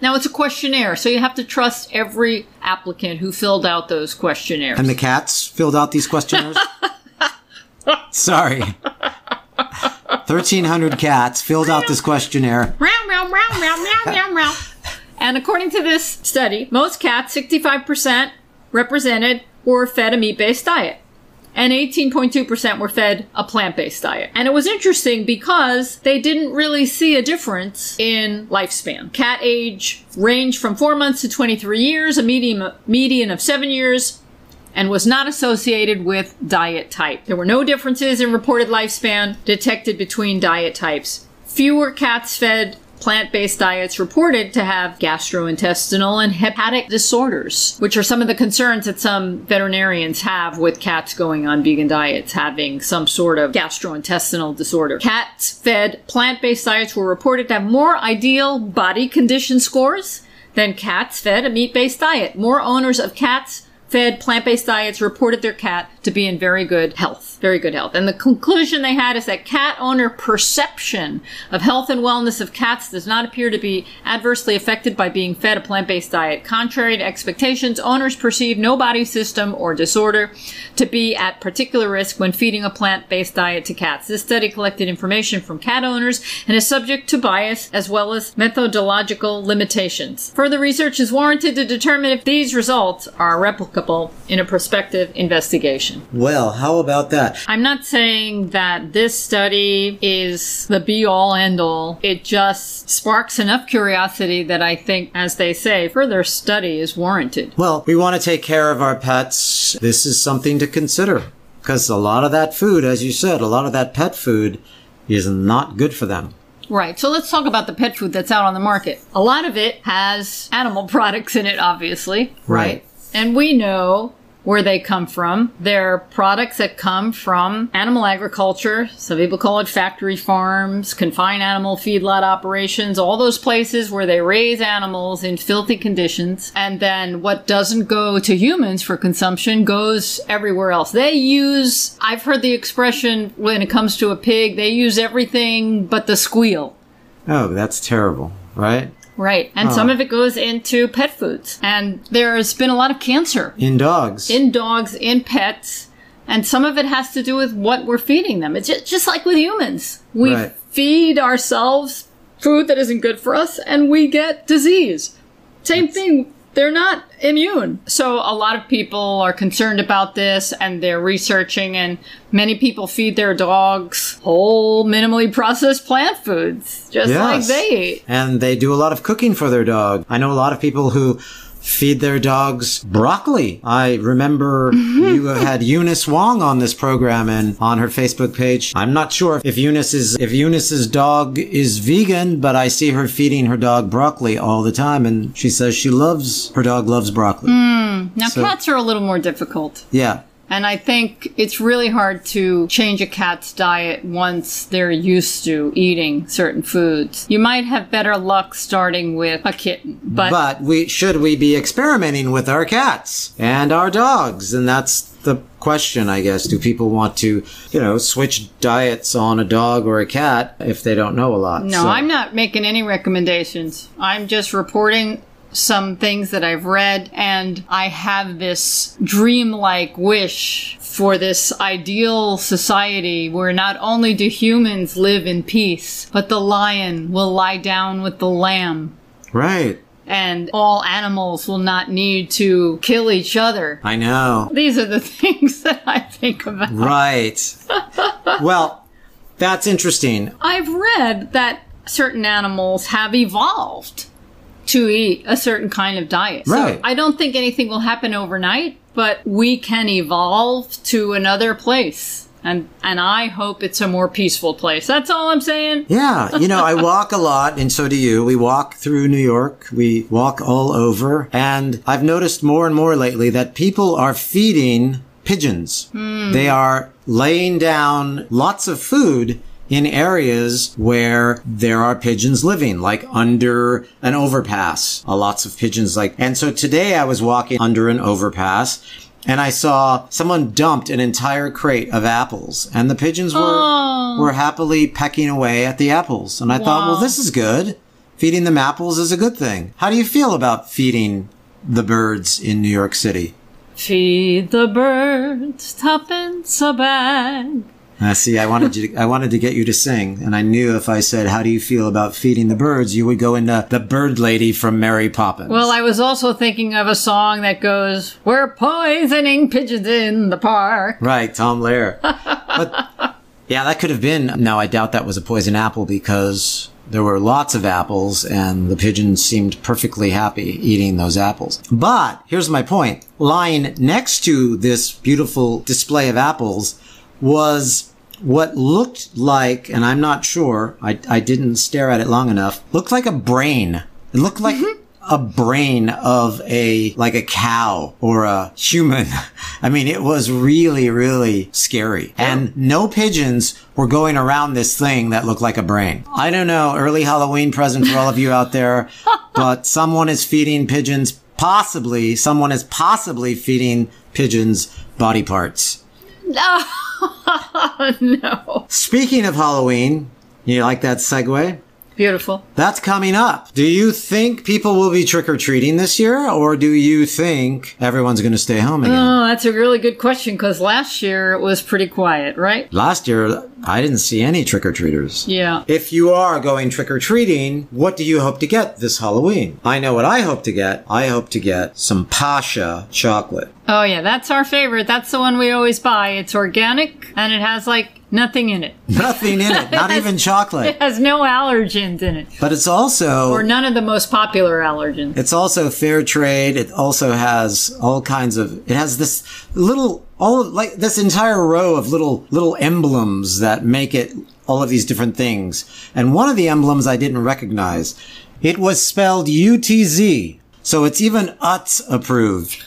Now it's a questionnaire, so you have to trust every applicant who filled out those questionnaires. And the cats filled out these questionnaires? Sorry. 1,300 cats filled out this questionnaire. And according to this study, most cats, 65% represented, were fed a meat based diet. And 18.2% were fed a plant based diet. And it was interesting because they didn't really see a difference in lifespan. Cat age ranged from 4 months to 23 years, a median, median of 7 years, and was not associated with diet type. There were no differences in reported lifespan detected between diet types. Fewer cats fed plant-based diets reported to have gastrointestinal and hepatic disorders, which are some of the concerns that some veterinarians have with cats going on vegan diets, having some sort of gastrointestinal disorder. Cats fed plant-based diets were reported to have more ideal body condition scores than cats fed a meat-based diet. More owners of cats fed plant-based diets reported their cat to be in very good health, very good health. And the conclusion they had is that cat owner perception of health and wellness of cats does not appear to be adversely affected by being fed a plant-based diet. Contrary to expectations, owners perceive no body system or disorder to be at particular risk when feeding a plant-based diet to cats. This study collected information from cat owners and is subject to bias as well as methodological limitations. Further research is warranted to determine if these results are replicable in a prospective investigation. Well, how about that? I'm not saying that this study is the be all end all. It just sparks enough curiosity that I think, as they say, further study is warranted. Well, we want to take care of our pets. This is something to consider because a lot of that food, as you said, a lot of that pet food is not good for them. Right. So let's talk about the pet food that's out on the market. A lot of it has animal products in it, obviously. Right. And we know where they come from. They're products that come from animal agriculture. Some people call it factory farms, confined animal feedlot operations, all those places where they raise animals in filthy conditions. And then what doesn't go to humans for consumption goes everywhere else. They use, I've heard the expression when it comes to a pig, they use everything but the squeal. Oh, that's terrible, right? Right. And some of it goes into pet foods. And there's been a lot of cancer In dogs. in dogs, in pets. And some of it has to do with what we're feeding them. It's just, just like with humans. We Right. feed ourselves food that isn't good for us and we get disease. Same thing. They're not immune. So a lot of people are concerned about this and they're researching and many people feed their dogs whole minimally processed plant foods, just like they eat. and they do a lot of cooking for their dog. I know a lot of people who feed their dogs broccoli. I remember you had Eunice Wong on this program and on her Facebook page. I'm not sure if Eunice is if Eunice's dog is vegan, but I see her feeding her dog broccoli all the time and she says she loves her dog loves broccoli. Hmm. Now So- cats are a little more difficult. Yeah. And I think it's really hard to change a cat's diet once they're used to eating certain foods. You might have better luck starting with a kitten, but, But we should we be experimenting with our cats and our dogs? And that's the question, I guess. Do people want to, you know, switch diets on a dog or a cat if they don't know a lot? no, So- I'm not making any recommendations. I'm just reporting some things that I've read and I have this dreamlike wish for this ideal society where not only do humans live in peace, but the lion will lie down with the lamb. Right. and all animals will not need to kill each other. I know. These are the things that I think about. Right. well, that's interesting. I've read that certain animals have evolved to eat a certain kind of diet. Right. So I don't think anything will happen overnight, but we can evolve to another place. And and I hope it's a more peaceful place. That's all I'm saying. Yeah, you know, I walk a lot, and so do you. We walk through New York, we walk all over, and I've noticed more and more lately that people are feeding pigeons. Hmm. They are laying down lots of food in areas where there are pigeons living, like under an overpass. Uh, lots of pigeons like, and so today I was walking under an overpass and I saw someone dumped an entire crate of apples and the pigeons were, Oh. were happily pecking away at the apples. And I thought, well, this is good. Feeding them apples is a good thing. How do you feel about feeding the birds in New York City? Feed the birds, tuppence a bag. Uh, see, I wanted you. To, I wanted to get you to sing, and I knew if I said, "How do you feel about feeding the birds?" you would go into the bird lady from Mary Poppins. Well, I was also thinking of a song that goes, We're poisoning pigeons in the park. right, Tom Lehrer. but yeah, that could have been. No, I doubt that was a poison apple because there were lots of apples, and the pigeons seemed perfectly happy eating those apples. But here's my point: lying next to this beautiful display of apples was what looked like, and I'm not sure, I, I didn't stare at it long enough, looked like a brain. It looked like mm-hmm. a brain of a, like a cow or a human. I mean, it was really, really scary. And no pigeons were going around this thing that looked like a brain. I don't know, early Halloween present for all of you out there, but someone is feeding pigeons, possibly, someone is possibly feeding pigeons body parts. Oh, no. Speaking of Halloween, you like that segue? Beautiful. That's coming up. Do you think people will be trick or treating this year, or do you think everyone's going to stay home again? Oh, that's a really good question because last year it was pretty quiet, right? Last year, I didn't see any trick or treaters. Yeah. If you are going trick or treating, what do you hope to get this Halloween? I know what I hope to get. I hope to get some Pascha chocolate. Oh, yeah, that's our favorite. That's the one we always buy. It's organic and it has like nothing in it. Nothing in it, not even chocolate. It has no allergens in it, But it's also or none of the most popular allergens. It's also fair trade. It also has all kinds of. It has this little, all of, like this entire row of little little emblems that make it all of these different things. And one of the emblems I didn't recognize. It was spelled UTZ, so it's even UTZ approved.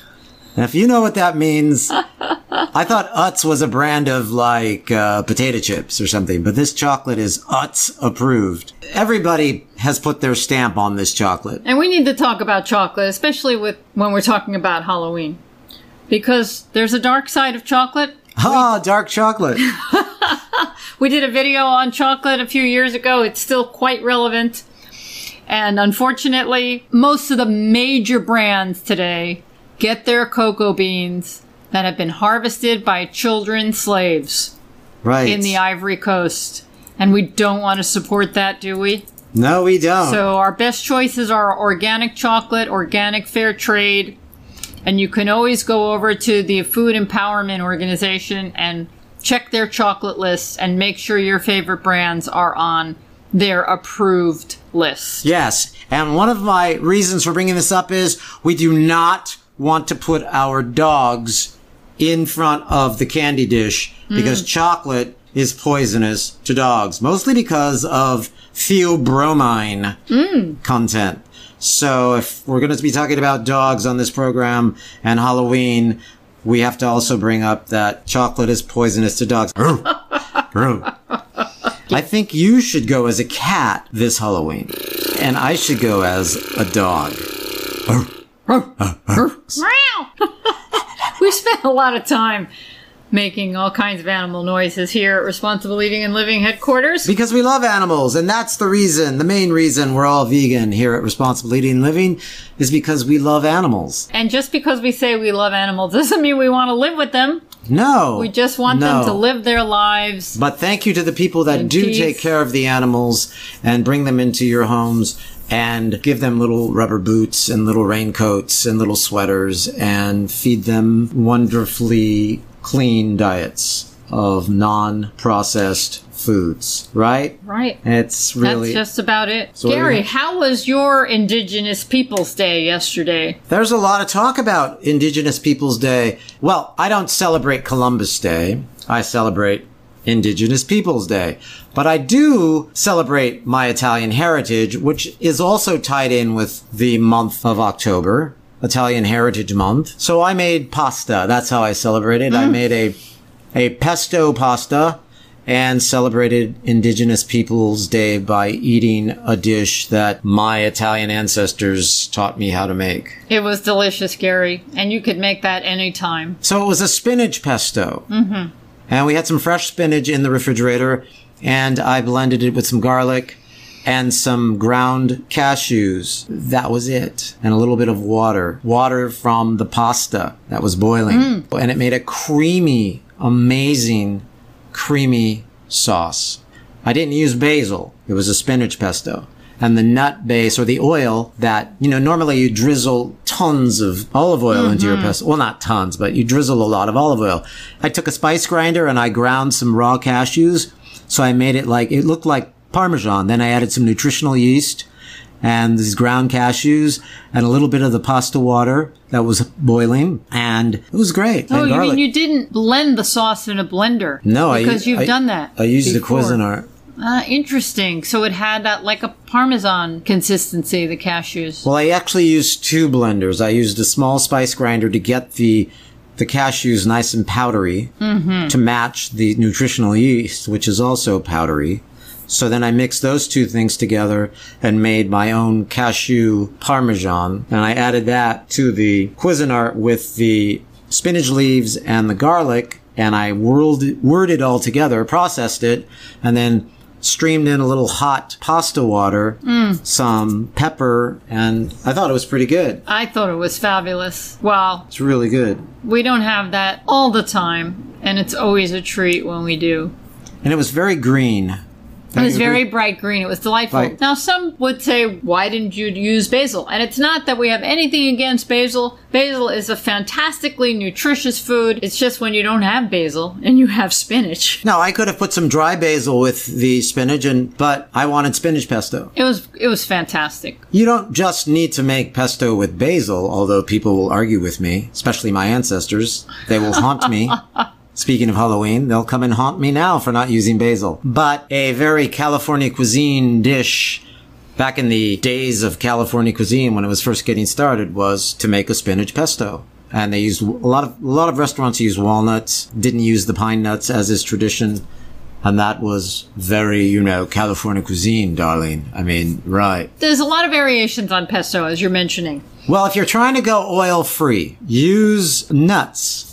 And if you know what that means, I thought Utz was a brand of like uh, potato chips or something, but this chocolate is Utz approved. Everybody has put their stamp on this chocolate. And we need to talk about chocolate, especially with when we're talking about Halloween. Because there's a dark side of chocolate. Ah, dark chocolate. We did a video on chocolate a few years ago. It's still quite relevant. And unfortunately, most of the major brands today get their cocoa beans that have been harvested by children slaves Right. in the Ivory Coast. And we don't want to support that, do we? no, we don't. So our best choices are organic chocolate, organic fair trade, and you can always go over to the Food Empowerment Organization and check their chocolate lists and make sure your favorite brands are on their approved list. yes. And one of my reasons for bringing this up is we do not want to put our dogs in front of the candy dish because mm. chocolate is poisonous to dogs, mostly because of theobromine mm. content. So if we're going to be talking about dogs on this program and Halloween, we have to also bring up that chocolate is poisonous to dogs. Roo. Roo. I think you should go as a cat this Halloween, and I should go as a dog. we spent a lot of time making all kinds of animal noises here at Responsible Eating and Living headquarters. Because we love animals, and that's the reason, the main reason we're all vegan here at Responsible Eating and Living is because we love animals. And just because we say we love animals doesn't mean we want to live with them. No. We just want no. them to live their lives. But thank you to the people that do peace. take care of the animals and bring them into your homes and give them little rubber boots and little raincoats and little sweaters and feed them wonderfully clean diets. of non-processed foods, right? Right. It's really That's just about it. Gary, how was your Indigenous Peoples Day yesterday? There's a lot of talk about Indigenous Peoples Day. Well, I don't celebrate Columbus Day. I celebrate Indigenous Peoples Day. But I do celebrate my Italian heritage, which is also tied in with the month of October, Italian Heritage Month. So I made pasta. That's how I celebrated. I made a, a pesto pasta and celebrated Indigenous Peoples Day by eating a dish that my Italian ancestors taught me how to make. It was delicious, Gary, and you could make that anytime. So it was a spinach pesto. Mm-hmm. And we had some fresh spinach in the refrigerator, and I blended it with some garlic and some ground cashews. That was it. And a little bit of water. Water from the pasta that was boiling. Mm. And it made a creamy, amazing, creamy sauce. I didn't use basil. It was a spinach pesto. And the nut base or the oil that, you know, normally you drizzle tons of olive oil into your mm-hmm. pesto. Well, not tons, but you drizzle a lot of olive oil. I took a spice grinder and I ground some raw cashews. So I made it like, it looked like Parmesan. Then I added some nutritional yeast and these ground cashews and a little bit of the pasta water that was boiling. And it was great. Oh, you mean you didn't blend the sauce in a blender? No, I- because you've I- done that. I used before. the Cuisinart. Ah, interesting. So it had that like a parmesan consistency, the cashews. Well, I actually used two blenders. I used a small spice grinder to get the the cashews nice and powdery to match the nutritional yeast, which is also powdery. So then I mixed those two things together and made my own cashew parmesan. And I added that to the Cuisinart with the spinach leaves and the garlic. And I whirled, whirled it all together, processed it, and then streamed in a little hot pasta water, mm. some pepper, and I thought it was pretty good. I thought it was fabulous. Wow, It's really good. we don't have that all the time, and it's always a treat when we do. And it was very green. It was very bright green. It was delightful. Right. Now, some would say, why didn't you use basil? And it's not that we have anything against basil. Basil is a fantastically nutritious food. It's just when you don't have basil and you have spinach. No, I could have put some dry basil with the spinach, and but I wanted spinach pesto. It was it was fantastic. You don't just need to make pesto with basil, although people will argue with me, especially my ancestors. They will haunt me. Speaking of Halloween, they'll come and haunt me now for not using basil. But a very California cuisine dish back in the days of California cuisine when it was first getting started was to make a spinach pesto. And they used a lot of a lot of restaurants use walnuts, didn't use the pine nuts as is tradition. And that was very, you know, California cuisine, darling. I mean, right. There's a lot of variations on pesto, as you're mentioning. Well, if you're trying to go oil free, use nuts.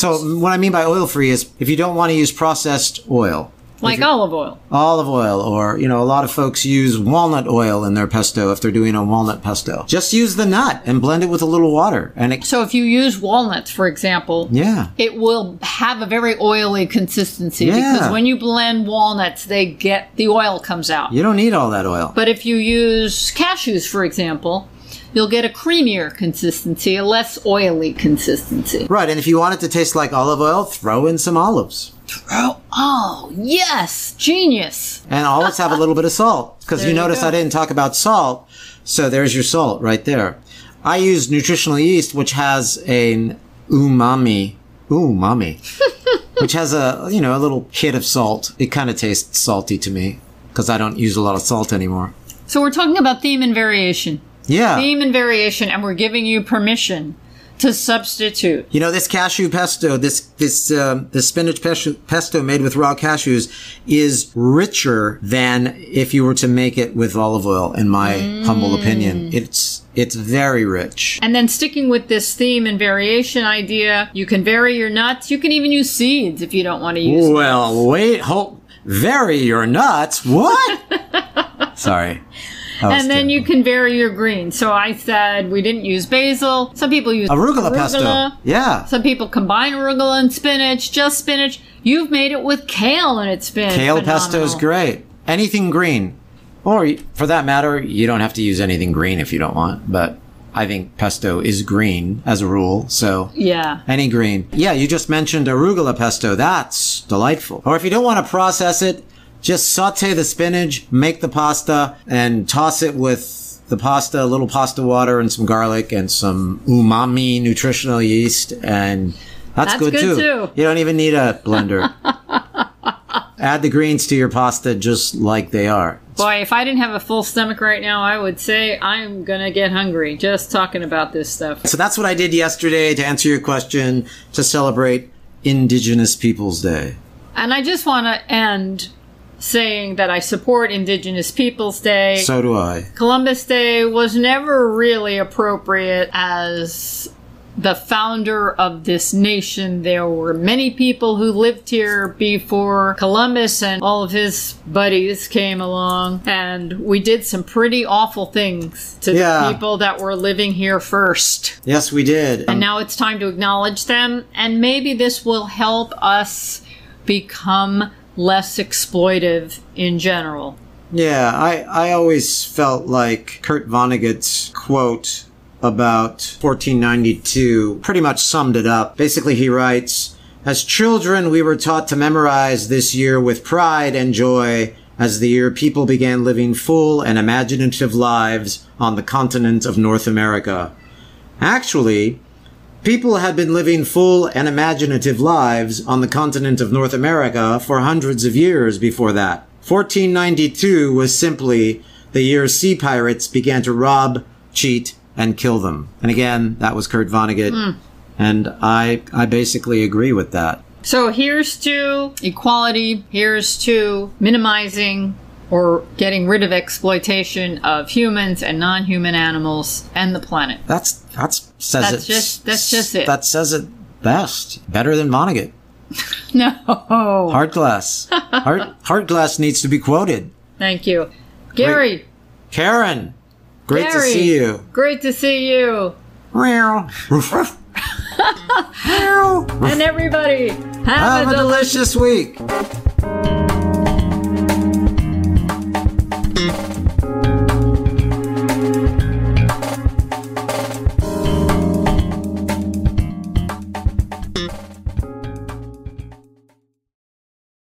So what I mean by oil free is if you don't want to use processed oil, Like olive oil. olive oil, or, you know, a lot of folks use walnut oil in their pesto if they're doing a walnut pesto. Just use the nut and blend it with a little water. And it, So if you use walnuts, for example, yeah. it will have a very oily consistency Yeah. because when you blend walnuts, they get the oil comes out. You don't need all that oil. But if you use cashews, for example, you'll get a creamier consistency, a less oily consistency. Right. And if you want it to taste like olive oil, throw in some olives. Oh, oh yes, genius. And olives have a little bit of salt. Because you you notice go. I didn't talk about salt. So there's your salt right there. I use nutritional yeast, which has an umami. Umami. which has a, you know, a little hit of salt. It kind of tastes salty to me. Because I don't use a lot of salt anymore. So we're talking about theme and variation. Yeah. Theme and variation, and we're giving you permission to substitute. You know, this cashew pesto, this this um, this spinach pesto, pesto made with raw cashews is richer than if you were to make it with olive oil. In my humble opinion, it's it's very rich. And then sticking with this theme and variation idea, you can vary your nuts. You can even use seeds if you don't want to use. Well, wait, hold, vary your nuts. What? Sorry. And then terrible. you can vary your greens. So I said we didn't use basil. Some people use arugula, pesto. Yeah, Some people combine arugula and spinach, just spinach. You've made it with kale and it's been kale pesto is great. Anything green, or for that matter, you don't have to use anything green if you don't want. But I think pesto is green as a rule. So Yeah. any green. Yeah, you just mentioned arugula pesto. That's delightful. Or if you don't want to process it, just saute the spinach, make the pasta, and toss it with the pasta, a little pasta water, and some garlic and some umami nutritional yeast, and that's, That's good, good too. too. You don't even need a blender. Add the greens to your pasta just like they are. Boy, if I didn't have a full stomach right now, I would say I'm gonna get hungry just talking about this stuff. So that's what I did yesterday to answer your question to celebrate Indigenous Peoples Day. And I just want to end saying that I support Indigenous Peoples Day. So do I. Columbus Day was never really appropriate as the founder of this nation. There were many people who lived here before Columbus and all of his buddies came along, and we did some pretty awful things to Yeah. the people that were living here first. Yes, we did. And now it's time to acknowledge them, and maybe this will help us become less exploitive in general. Yeah, I, I always felt like Kurt Vonnegut's quote about 1492 pretty much summed it up. Basically, he writes, As children, we were taught to memorize this year with pride and joy as the year people began living full and imaginative lives on the continent of North America. Actually, People had been living full and imaginative lives on the continent of North America for hundreds of years before that. 1492 was simply the year sea pirates began to rob, cheat, and kill them. And again, that was Kurt Vonnegut. Hmm. And I, I basically agree with that. So here's to equality, here's to minimizing or getting rid of exploitation of humans and non-human animals and the planet. That's, that's, says That's it. just- that's just it. That says it best. Better than Vonnegut. No. Hartglass. Hard, Hartglass needs to be quoted. Thank you. Gary, Karen, great to see you. great to see you. And everybody, have, Have a a delicious delicious week. Mm-hmm.